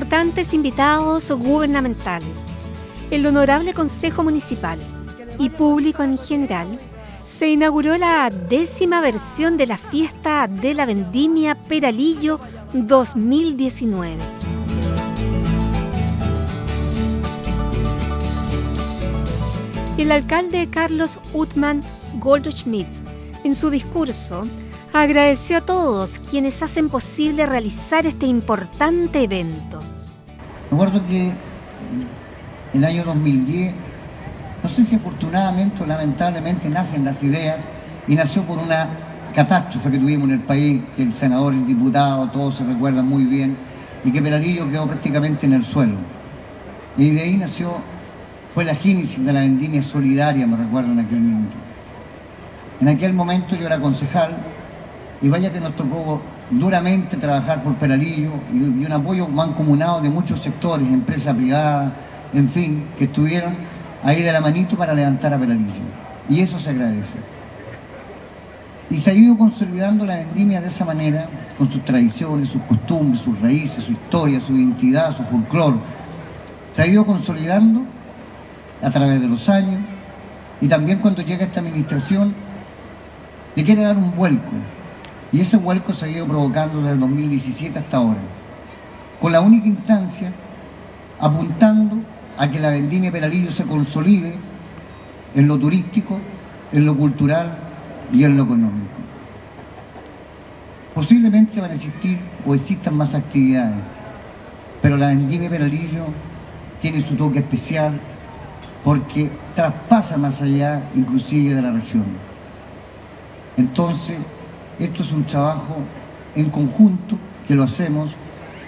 importantes invitados gubernamentales, el Honorable Consejo Municipal y público en general, se inauguró la décima versión de la fiesta de la Vendimia Peralillo 2019. El alcalde Carlos Utman Goldschmidt, en su discurso, agradeció a todos quienes hacen posible realizar este importante evento. Recuerdo que en el año 2010, no sé si afortunadamente o lamentablemente nacen las ideas y nació por una catástrofe que tuvimos en el país, que el senador, el diputado, todos se recuerdan muy bien, y que Peralillo quedó prácticamente en el suelo. Y de ahí nació, fue la génesis de la vendimia solidaria, me recuerdo en aquel minuto. En aquel momento yo era concejal y vaya que nos tocó duramente trabajar por Peralillo y, un apoyo mancomunado de muchos sectores, empresas privadas, en fin, que estuvieron ahí de la manito para levantar a Peralillo. Y eso se agradece. Y se ha ido consolidando la vendimia de esa manera, con sus tradiciones, sus costumbres, sus raíces, su historia, su identidad, su folclore. Se ha ido consolidando a través de los años y también cuando llega esta administración le quiere dar un vuelco, y ese vuelco se ha ido provocando desde el 2017 hasta ahora, con la única instancia apuntando a que la vendimia Peralillo se consolide en lo turístico, en lo cultural y en lo económico. Posiblemente van a existir o existan más actividades, pero la vendimia Peralillo tiene su toque especial porque traspasa más allá inclusive de la región. Entonces, esto es un trabajo en conjunto que lo hacemos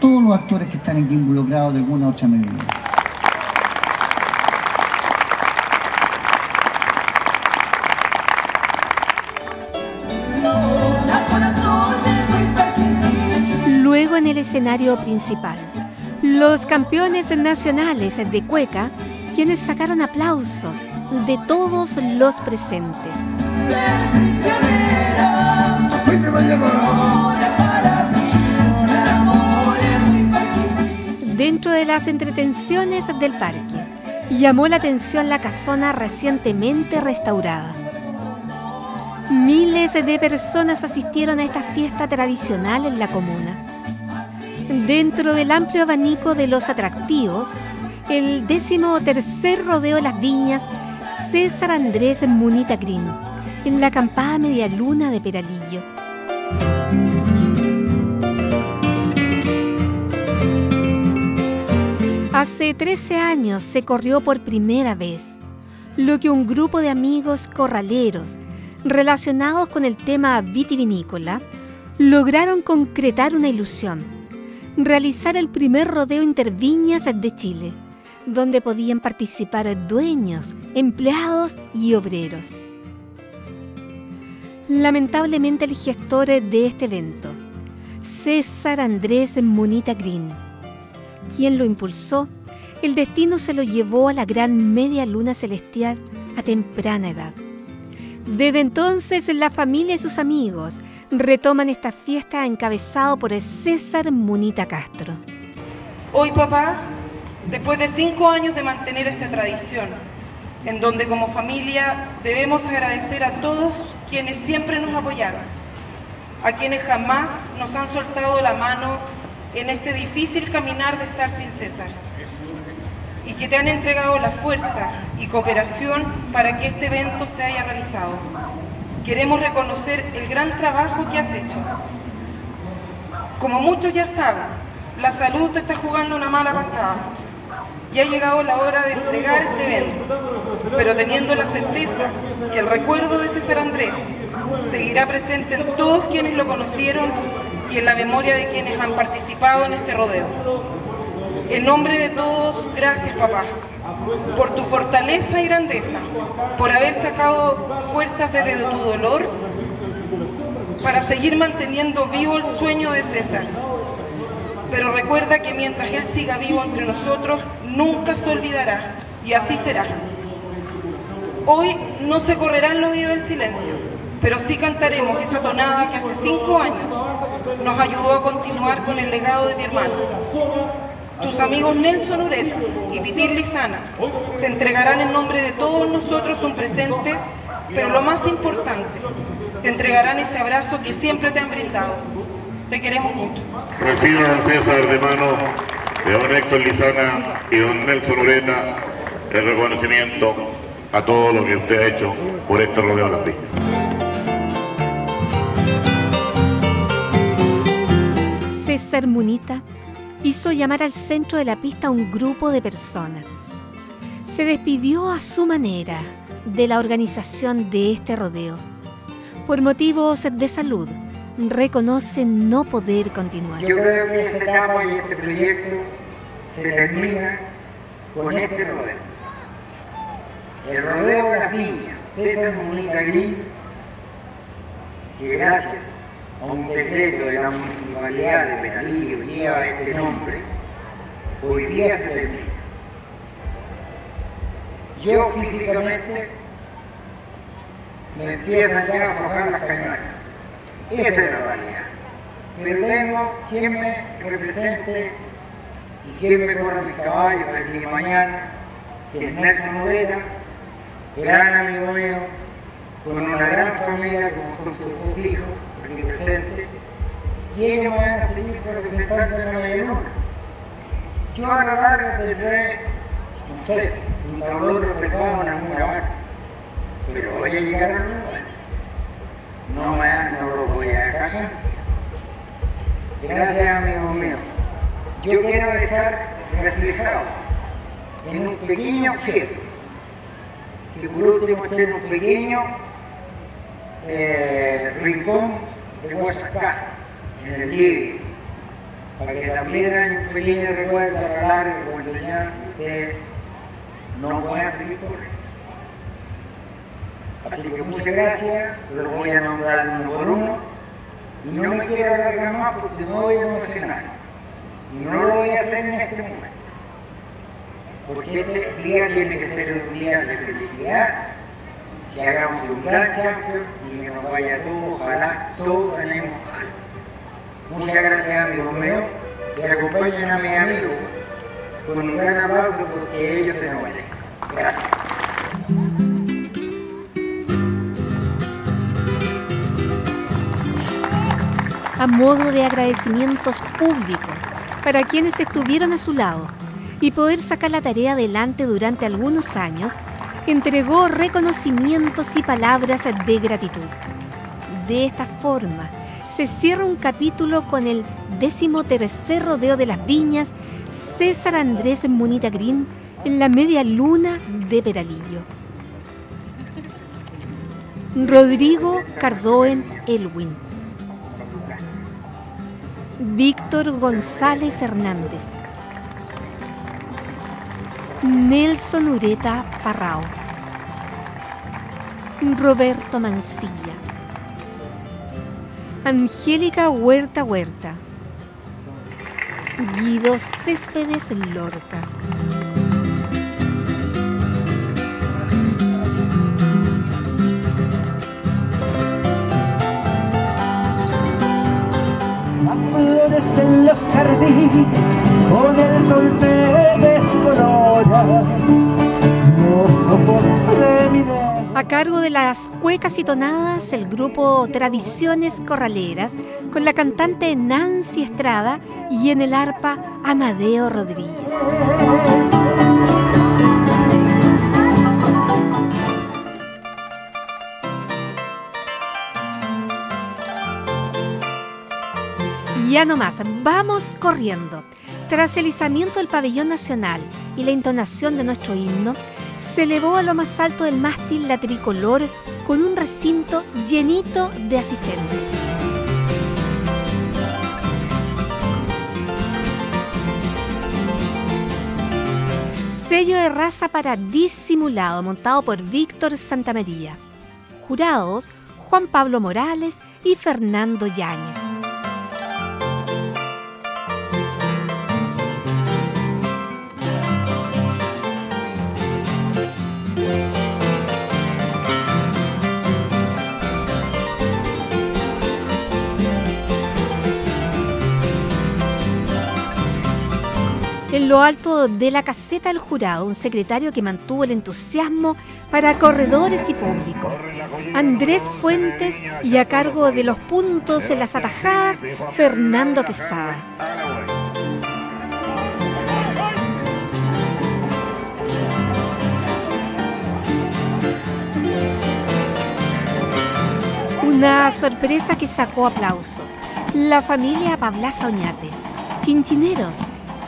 todos los actores que están involucrados de alguna u otra medida. Luego en el escenario principal, los campeones nacionales de Cueca, quienes sacaron aplausos de todos los presentes. Dentro de las entretenciones del parque, llamó la atención la casona recientemente restaurada. Miles de personas asistieron a esta fiesta tradicional en la comuna. Dentro del amplio abanico de los atractivos, el décimo tercer rodeo de las viñas César Andrés Munita Green, en la acampada Media Luna de Peralillo. Hace 13 años se corrió por primera vez, lo que un grupo de amigos corraleros relacionados con el tema vitivinícola lograron concretar una ilusión, realizar el primer rodeo interviñas de Chile, donde podían participar dueños, empleados y obreros. Lamentablemente el gestor de este evento, César Andrés Munita Green, quien lo impulsó, el destino se lo llevó a la gran media luna celestial a temprana edad. Desde entonces la familia y sus amigos retoman esta fiesta encabezado por César Munita Castro. Hoy papá, después de cinco años de mantener esta tradición, en donde como familia debemos agradecer a todos quienes siempre nos apoyaron, a quienes jamás nos han soltado la mano en este difícil caminar de estar sin César, y que te han entregado la fuerza y cooperación para que este evento se haya realizado. Queremos reconocer el gran trabajo que has hecho. Como muchos ya saben, la salud te está jugando una mala pasada y ha llegado la hora de entregar este evento, pero teniendo la certeza que el recuerdo de César Andrés seguirá presente en todos quienes lo conocieron y en la memoria de quienes han participado en este rodeo. En nombre de todos, gracias papá, por tu fortaleza y grandeza, por haber sacado fuerzas desde tu dolor para seguir manteniendo vivo el sueño de César. Pero recuerda que mientras él siga vivo entre nosotros, nunca se olvidará y así será. Hoy no se correrán los oídos del silencio, pero sí cantaremos esa tonada que hace cinco años nos ayudó a continuar con el legado de mi hermano. tus amigos Nelson Ureta y Titil Lizana te entregarán en nombre de todos nosotros un presente, pero lo más importante, te entregarán ese abrazo que siempre te han brindado. Te queremos mucho. Reciban César de mano de don Héctor Lizana y don Nelson Ureta el reconocimiento a todo lo que usted ha hecho por este rodeo de las viñas. César Munita hizo llamar al centro de la pista a un grupo de personas. Se despidió a su manera de la organización de este rodeo. Por motivos de salud, reconoce no poder continuar. Yo creo que esta etapa y este proyecto se termina con este rodeo. El rodeo de las viñas, César Munita Green, que gracias a un decreto de la municipalidad de Peralillo lleva este nombre, hoy día se termina. Yo físicamente me empiezan ya a aflojar las cañonas. Esa es la realidad. Pero tengo quien me represente y quien me corra mis caballos el día de mañana, que es Nelson Udera, gran amigo mío, con una gran familia como son sus dos hijos, aquí presentes, y ellos van a seguir representando en la Medialuna. Yo a la larga tendré, no sé, un tablón reservado en alguna parte, pero voy a llegar a lugar. No, me, a Gracias, amigo mío. Yo quiero dejar reflejado en un pequeño objeto. Que por último esté en un pequeño eh, rincón de vuestra casa, en el living, para que también haya un pequeño recuerdo a la larga cuando ya ustedes no puedan seguir corriendo. Así que muchas gracias, los voy a nombrar uno por uno y no me quiero alargar más porque me voy a emocionar y no lo voy a hacer en este momento porque este día tiene que ser un día de felicidad, que hagamos un gran champion y que nos vaya todo, ojalá todos tenemos algo. Muchas gracias amigos míos, que acompañen a mis amigos con un gran aplauso porque ellos se lo merecen. Gracias. A modo de agradecimientos públicos para quienes estuvieron a su lado y poder sacar la tarea adelante durante algunos años, entregó reconocimientos y palabras de gratitud. De esta forma, se cierra un capítulo con el décimo tercer rodeo de las viñas César Andrés Munita Green en la media luna de Peralillo. Rodrigo Cardoen Elwin. Víctor González Hernández. Nelson Ureta Parrao, Roberto Mancilla, Angélica Huerta Huerta, Guido Céspedes Lorca. En los jardines con el sol se descolora. A cargo de las cuecas y tonadas, el grupo Tradiciones Corraleras, con la cantante Nancy Estrada y en el arpa Amadeo Rodríguez. Ya no más, vamos corriendo. Tras el izamiento del pabellón nacional y la intonación de nuestro himno, se elevó a lo más alto del mástil la tricolor con un recinto llenito de asistentes. Sello de raza para disimulado montado por Víctor Santamaría. Jurados Juan Pablo Morales y Fernando Yáñez. Lo alto de la caseta del jurado, un secretario que mantuvo el entusiasmo para corredores y público. Andrés Fuentes y a cargo de los puntos en las atajadas, Fernando Quesada. Una sorpresa que sacó aplausos. La familia Pablaza Oñate, chinchineros,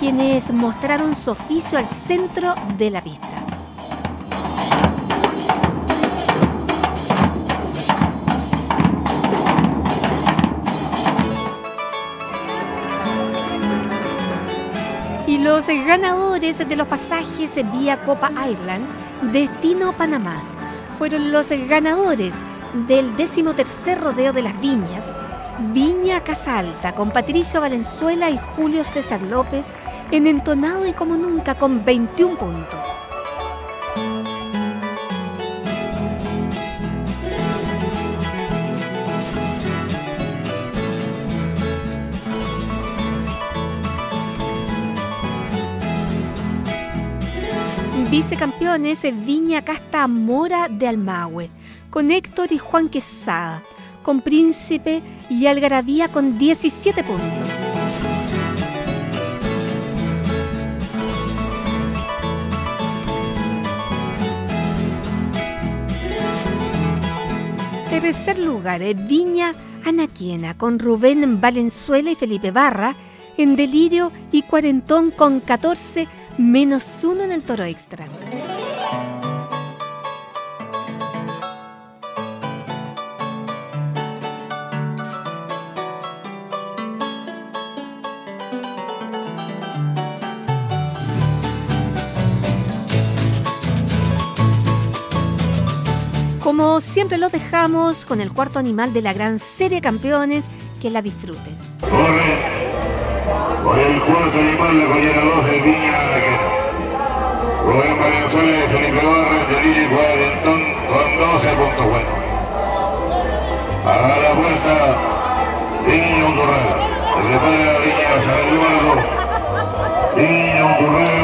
quienes mostraron su oficio al centro de la pista. Y los ganadores de los pasajes vía Copa Islands, destino Panamá, fueron los ganadores del decimotercer rodeo de las viñas, Viña Casalta, con Patricio Valenzuela y Julio César López, en entonado y como nunca con 21 puntos. Vicecampeones Viña Casta Mora de Almagüe, con Héctor y Juan Quesada, con Príncipe y Algarabía con 17 puntos. Tercer lugar, Viña Anaquiena, con Rubén Valenzuela y Felipe Barra, en Delirio y Cuarentón con 14 menos 1 en el toro extra. Como siempre los dejamos con el cuarto animal de la gran serie campeones, que la disfruten. Por el cuarto animal la collera 2 de Viña. Rubén Valenzuela Felipe Barra de Lili Guadentón con 12 puntos buenos. A la vuelta, Viña Undurraga. De la Viña San Eduardo. Viña Undurraga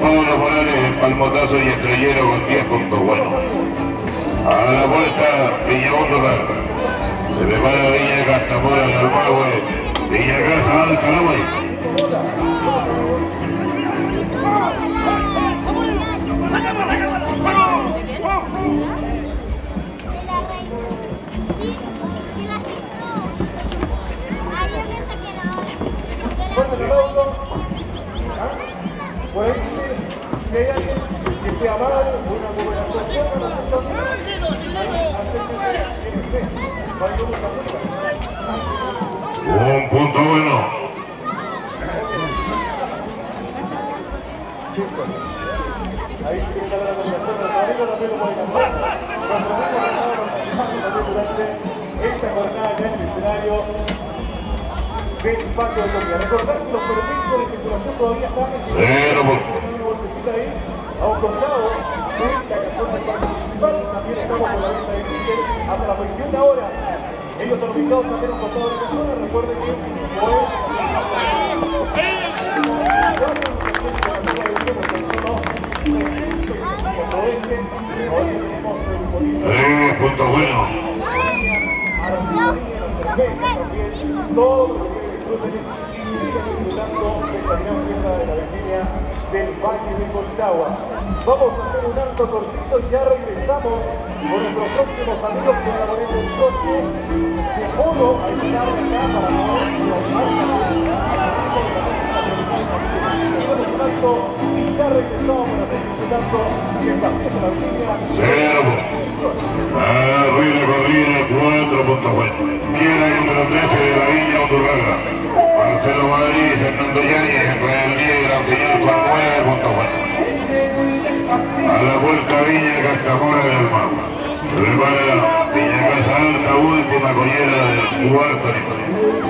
Pablo Morales, Palmotazo y Estrellero con 10 puntos buenos. A la vuelta, Villagondo Garza. Se prepara Villa Castamora, Almagüe, Villa Casa, Alcalá, Wait que se la un punto bueno. Ahí la también esta jornada en el escenario, del impacto de Recordar que los permisos de circulación todavía están en a un costado de la también estamos con la venta de hasta las 21 horas. Ellos están ubicados también a un costado de la recuerden que Eh, punto bueno. Todo lo que disfruten y sigan disfrutando esta gran fiesta de la Virginia del Valle de Colchagua. Vamos a hacer un alto cortito y ya regresamos con nuestros próximos amigos que van a elaboren el coche. De modo a estar acá para poder y ya regresamos para seguir en la fiesta la Ruina Corrida, 4 puntos Mira el número 13 de la Villa Oturraga. Marcelo Madrid, Fernando Yáñez, Rafael Díaz, Gran Señor Juan Moya, junto a la vuelta Viña Cascamora del Mar. Prepara Viña Casa Alta, última collera del cuarto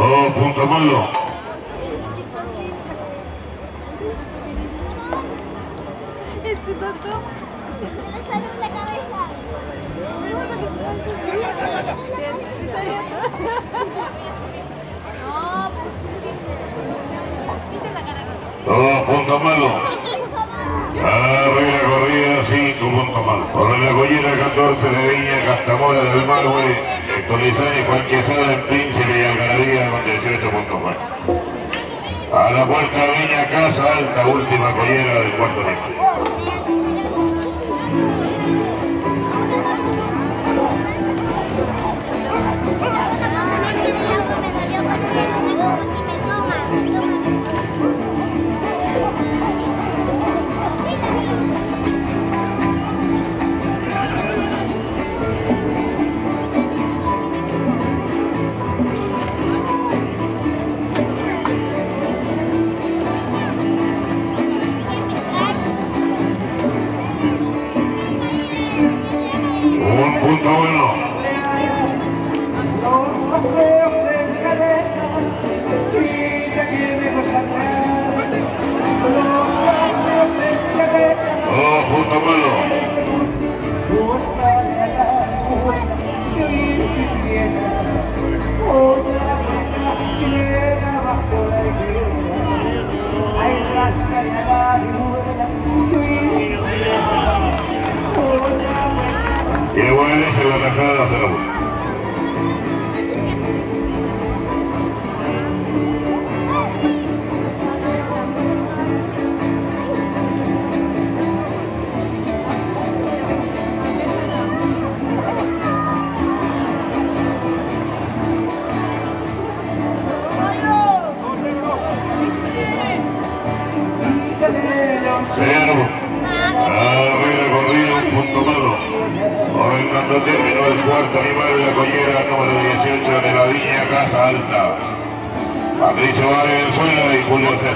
Oh, Dos puntos malo! Este tonto. Oh, Me salió en la cabeza. Dos puntos malos. Arriba corrida, cinco puntos malos. Por la collera 14 de Viña, Castamora del Marwe. Solizán y Juan Quesada en Príncipe y Algarabía con 18 puntos más. A la puerta Viña Casa Alta, última collera del cuarto listo.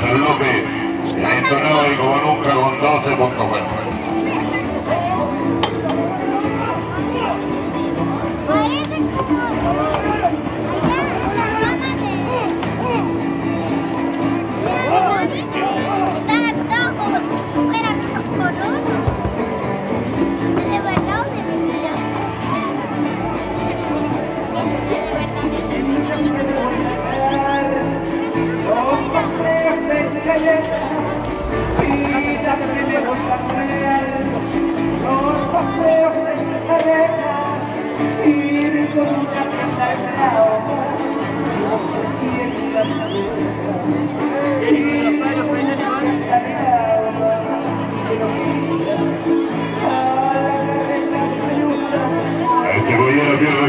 San López, la entonaba y como nunca con 12 puntos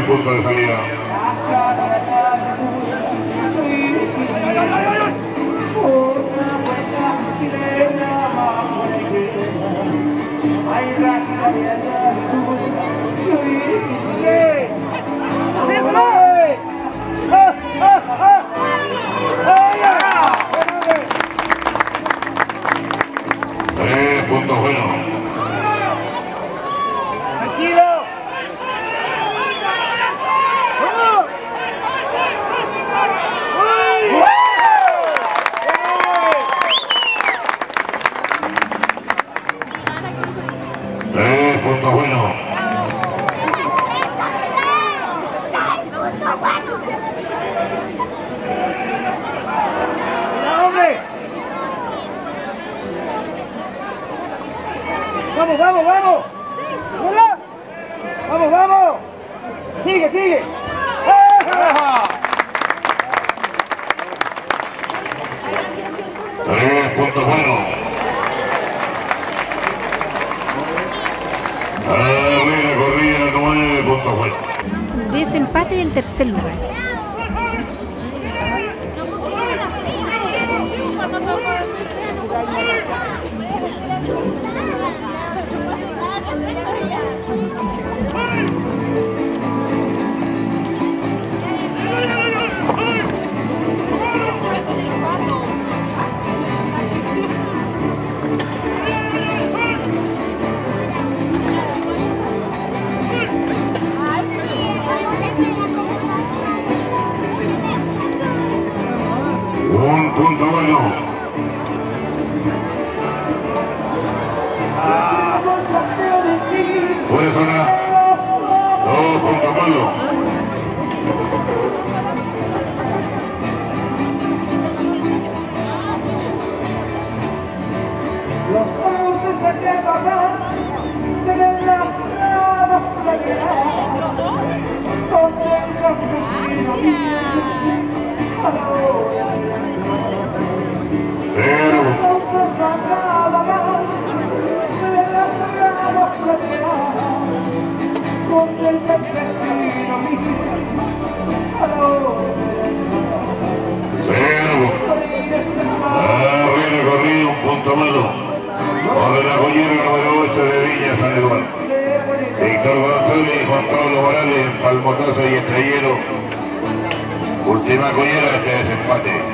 punto de Bueno. tomado por la joyera número 8 de Villa San Eduardo. Víctor González y Juan Pablo Morales, Palmotaza y Estrellero. Última collera este desempate.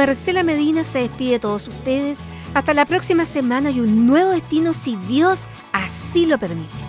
Marcela Medina se despide de todos ustedes. Hasta la próxima semana y un nuevo destino si Dios así lo permite.